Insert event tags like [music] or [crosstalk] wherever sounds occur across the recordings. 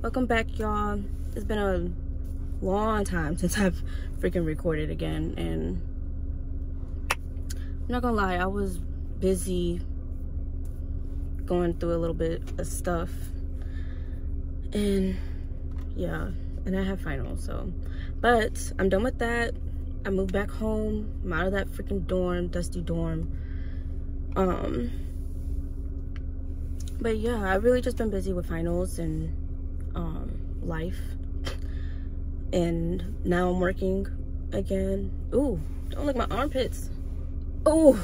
welcome back y'all. It's been a long time since i've freaking recorded again and i'm not gonna lie i was busy going through a little bit of stuff. And yeah and i have finals so. But i'm done with that. I moved back home. I'm out of that freaking dorm dusty dorm. Um but yeah i've really just been busy with finals and um life. And now i'm working again. Ooh, don't look my armpits. Oh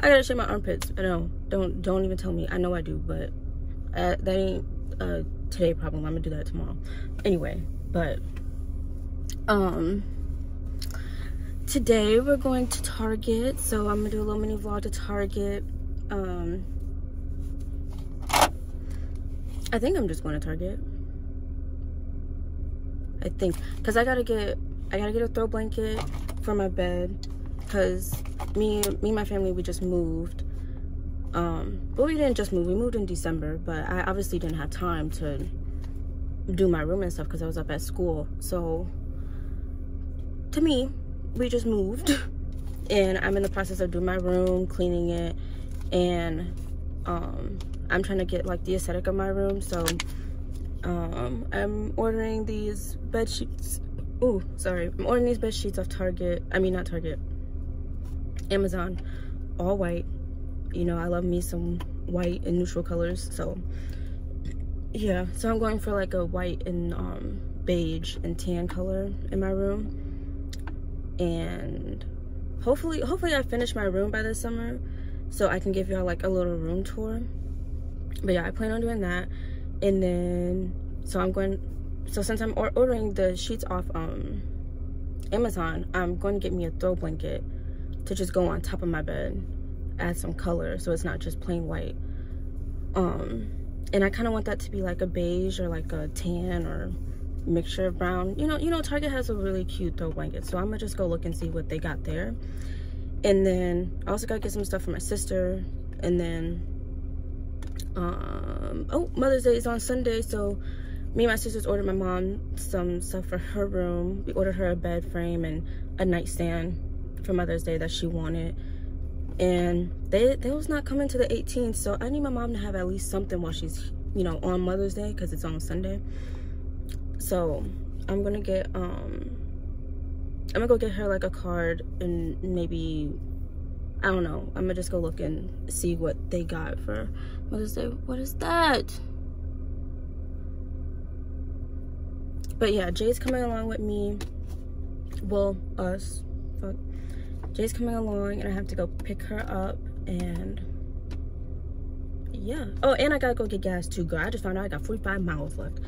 i gotta shave my armpits. I know. Don't don't even tell me. I know i do but uh, that ain't a today problem. I'm gonna do that tomorrow. Anyway but um today we're going to target. So i'm gonna do a little mini vlog to target. Um i think i'm just going to target i think. Because i gotta get i gotta get a throw blanket for my bed. Because me me and my family we just moved. Um but we didn't just move. We moved in december but i obviously didn't have time to do my room and stuff because i was up at school. So to me we just moved. [laughs] And i'm in the process of doing my room cleaning it and um i'm trying to get like the aesthetic of my room. So um i'm ordering these bed sheets. Oh sorry. I'm ordering these bed sheets off target. I mean not target. Amazon. All white. You know i love me some white and neutral colors so yeah. So i'm going for like a white and um beige and tan color in my room. And hopefully hopefully i finish my room by this summer so i can give y'all like a little room tour. But yeah i plan on doing that. And then so i'm going so since i'm ordering the sheets off um amazon i'm going to get me a throw blanket to just go on top of my bed add some color so it's not just plain white. Um and i kind of want that to be like a beige or like a tan or mixture of brown. You know you know target has a really cute throw blanket so i'm gonna just go look and see what they got there. And then i also gotta get some stuff for my sister. And then um oh mother's day is on sunday so me and my sisters ordered my mom some stuff for her room. We ordered her a bed frame and a nightstand for mother's day that she wanted. And they they was not coming to the 18th so i need my mom to have at least something while she's you know on mother's day because it's on sunday. So i'm gonna get um i'm gonna go get her like a card and maybe i don't know. I'm gonna just go look and see what they got for mother's day. What is that but yeah jay's coming along with me well us fuck Jay's coming along and I have to go pick her up and yeah. Oh, and I gotta go get gas too, girl. I just found out I got 45 miles left.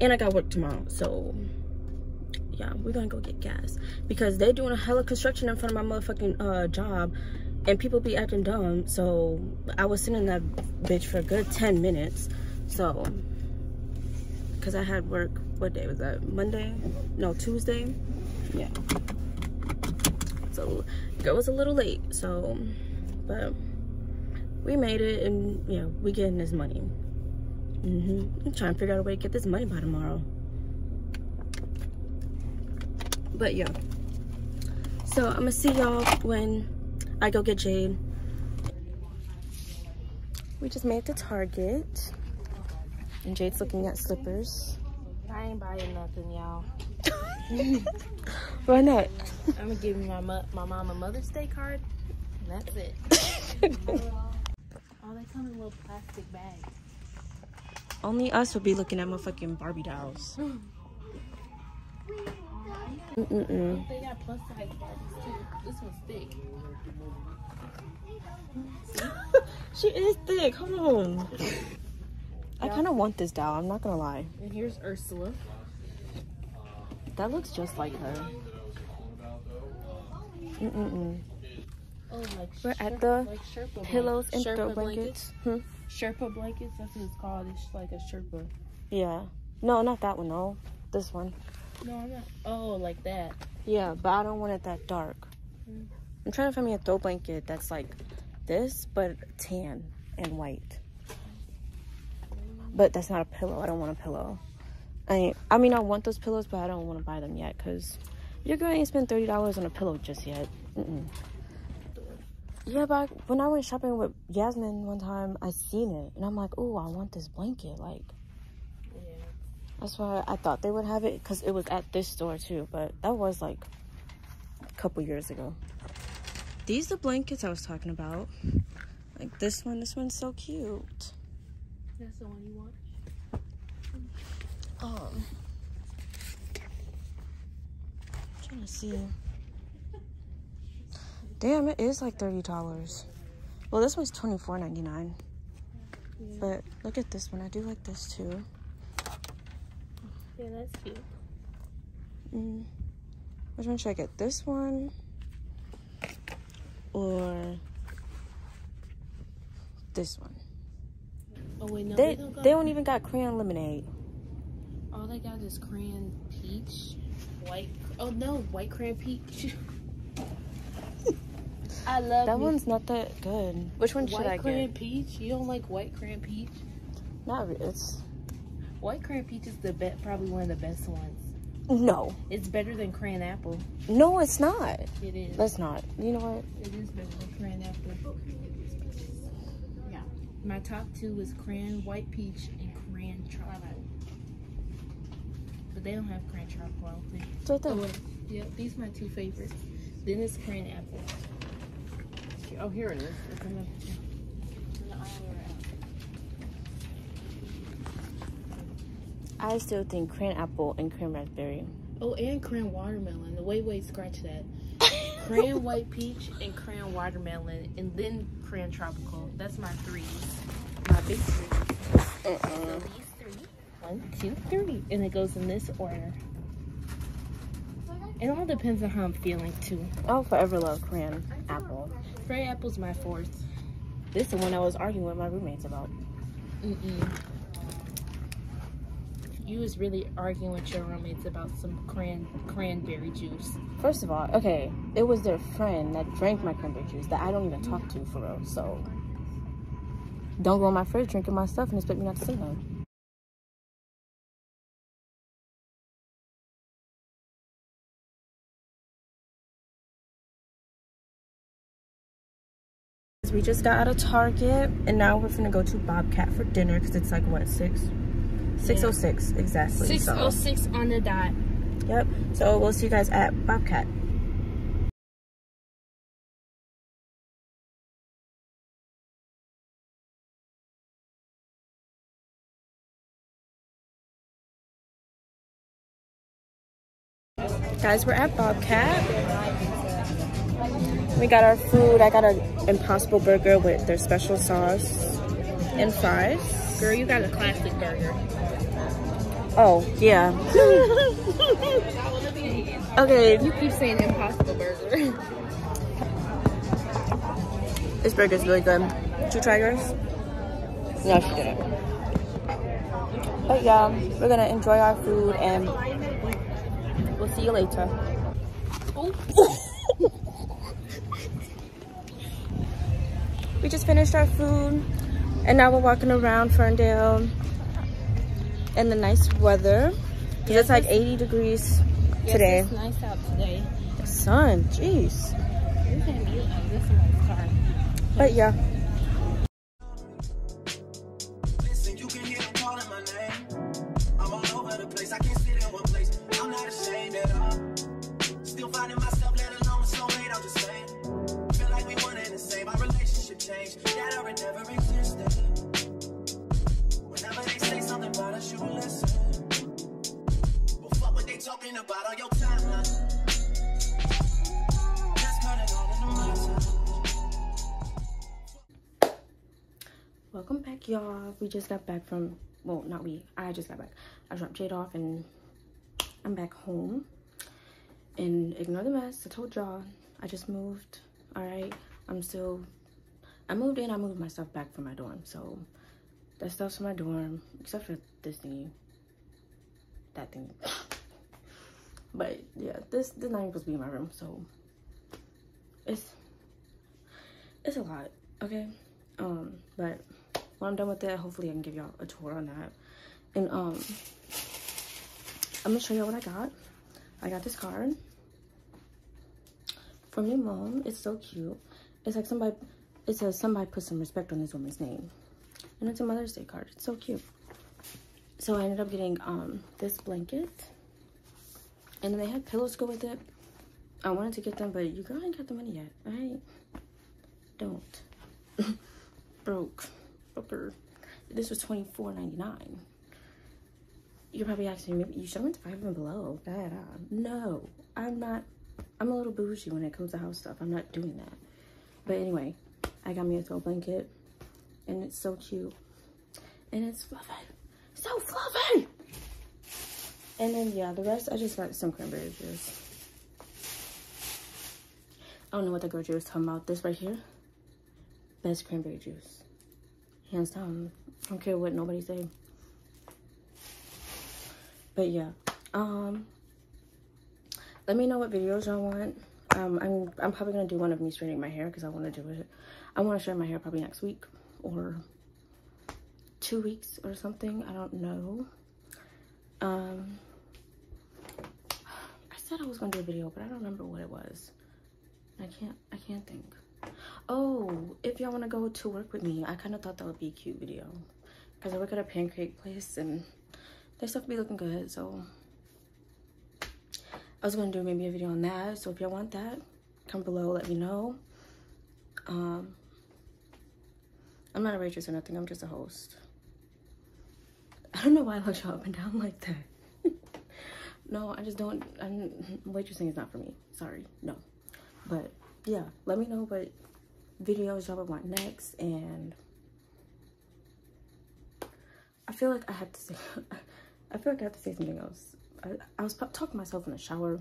And I got work tomorrow. So yeah, we're gonna go get gas. Because they're doing a hella construction in front of my motherfucking uh job and people be acting dumb. So I was sitting in that bitch for a good 10 minutes. So because I had work, what day was that? Monday? No, Tuesday? Yeah so it was a little late so but we made it and yeah we getting this money mm -hmm. i'm trying to figure out a way to get this money by tomorrow but yeah so i'm gonna see y'all when i go get jade we just made it to target and jade's looking at slippers i ain't buying nothing y'all Why not? I'm gonna give you my my mom a Mother's Day card, and that's it. oh, they come in little plastic bags. Only us would be looking at my fucking Barbie dolls. [laughs] mm -mm. They got plus size Barbies too. This one's thick. [laughs] she is thick. Hold on. [laughs] I kind of want this doll. I'm not gonna lie. And here's Ursula. That looks just like her. Mm -mm -mm. Oh, like We're at the like pillows and Sherpa throw blankets. blankets. [laughs] Hmm? Sherpa blankets, that's what it's called. It's like a Sherpa. Yeah. No, not that one, no. This one. No, I'm not. Oh, like that. Yeah, but I don't want it that dark. Mm. I'm trying to find me a throw blanket that's like this, but tan and white. But that's not a pillow. I don't want a pillow. I I mean I want those pillows, but I don't want to buy them yet because your girl ain't spent thirty dollars on a pillow just yet. Mm-mm. Yeah, but when I went shopping with Yasmin one time, I seen it and I'm like, oh, I want this blanket. Like, Yeah. that's why I thought they would have it because it was at this store too. But that was like a couple years ago. These the blankets I was talking about. Like this one. This one's so cute. That's the one you want? Um, trying to see. Damn, it is like thirty dollars. Well, this one's twenty four ninety nine. But look at this one. I do like this too. Yeah, that's cute. Mm. Which one should I get? This one or this one? Oh wait, no, They they, don't got, they don't even got crayon lemonade. All they got is crayon peach, white. Oh no, white crayon peach. [laughs] I love That me one's not that good. Which one should white I crayon get? peach. You don't like white crayon peach? Not re- it's White crayon peach is the best, probably one of the best ones. no, It's better than crayon apple. no, it's not. It is. That's not. You know what? It is better than crayon apple. Yeah. My top two is crayon white peach and crayon chocolate. But they don't have crayon chocolate, I don't think. It's right there. Oh, wait. Yep, these are my two favorites. Then it's crayon apple. Oh, here it is. It's in the, in the aisle we're at. I still think crayon apple and cream raspberry. Oh, and crayon watermelon. Wait, wait, scratch that. Crayon white peach and crayon watermelon, and then crayon tropical. That's my three. My big three. So these three. One, two, three. And it goes in this order. It all depends on how I'm feeling too. I'll forever love crayon apple. Crayon apple's my fourth. This is the one I was arguing with my roommates about. Mm-mm. You was really arguing with your roommates about some cran cranberry juice. First of all, okay, it was their friend that drank my cranberry juice that I don't even talk to for real. So don't go in my fridge drinking my stuff and expect me not to say nothing. We just got out of Target and now we're gonna go to Bobcat for dinner because it's like what six, six oh six exactly. 606 so- oh six on the dot. Yep. So we'll see you guys at Bobcat. Guys, we're at Bobcat. We got our food. I got an Impossible Burger with their special sauce and fries. Girl, you got a classic burger. Oh, yeah. [laughs] okay, You keep saying impossible burger. This burger's really good. Did you try yours? No, she didn't. But yeah, we're gonna enjoy our food and we'll see you later. [laughs] we just finished our food and now we're walking around Ferndale in the nice weather. 'Cause it's like 80 degrees today. Yes, it's nice out today. Sun, jeez. You can mute on this car. But yeah. Listen, talking about your all my time. Welcome back, y'all. We just got back from, well, not we, I just got back. I dropped Jade off and I'm back home. And ignore the mess. I told y'all, I just moved. All right. I'm still, I moved in, I moved my stuff back from my dorm. So that stuff's in my dorm, except for this thing, That thing. [laughs] but yeah, this, this not even supposed to be in my room. So it's, it's a lot. Okay. Um, but when I'm done with that, hopefully I can give y'all a tour on that. And um, I'm gonna show y'all what I got. I got this card from your mom. It's so cute. It's like somebody, it says somebody put some respect on this woman's name. And it's a Mother's Day card. It's so cute. So I ended up getting um this blanket. And then they had pillows to go with it. I wanted to get them, but you girl ain't got the money yet. I don't. [laughs] Broke. Broker. This was twenty four ninety nine. You're probably asking me, you should have went to five and below. Da, da. No, I'm not. I'm a little bougie when it comes to house stuff. I'm not doing that. But anyway, I got me a throw blanket, and it's so cute, and it's fluffy, so fluffy. And then yeah, the rest I just got some cranberry juice. I don't know what the girl was talking about. This right here, best cranberry juice, hands down. I don't care what nobody say. But yeah, um, let me know what videos y'all want. Um, I'm I'm probably gonna do one of me straightening my hair because I want to do it. I want to straighten my hair probably next week or two weeks or something. I don't know. Um, I said I was gonna do a video, but I don't remember what it was. I can't I can't think. Oh, if y'all want to go to work with me, I kind of thought that would be a cute video because I work at a pancake place and they stuff be looking good. So I was gonna do maybe a video on that. So if y'all want that, come below, let me know. Um, I'm not a waitress or nothing. I'm just a host. I don't know why I look y'all up and down like that. No, I just don't. I'm, waitressing is not for me. Sorry, no. But yeah, let me know what videos y'all want next. And I feel like I have to say, [laughs] I feel like I have to say something else. I, I was talking to myself in the shower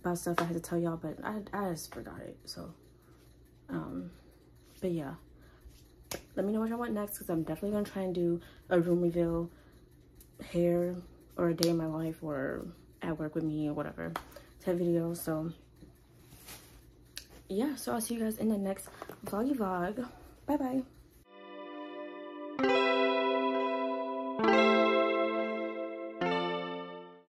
about stuff I had to tell y'all, but I, I just forgot it. So, um, but yeah. Let me know what y'all want next because I'm definitely going to try and do a room reveal, hair, or a day in my life, or at work with me, or whatever type video. So, yeah. So, I'll see you guys in the next vloggy vlog. Bye-bye.